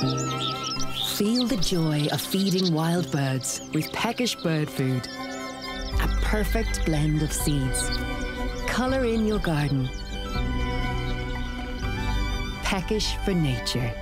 Feel the joy of feeding wild birds with Peckish Bird Food. A perfect blend of seeds. Colour in your garden. Peckish for nature.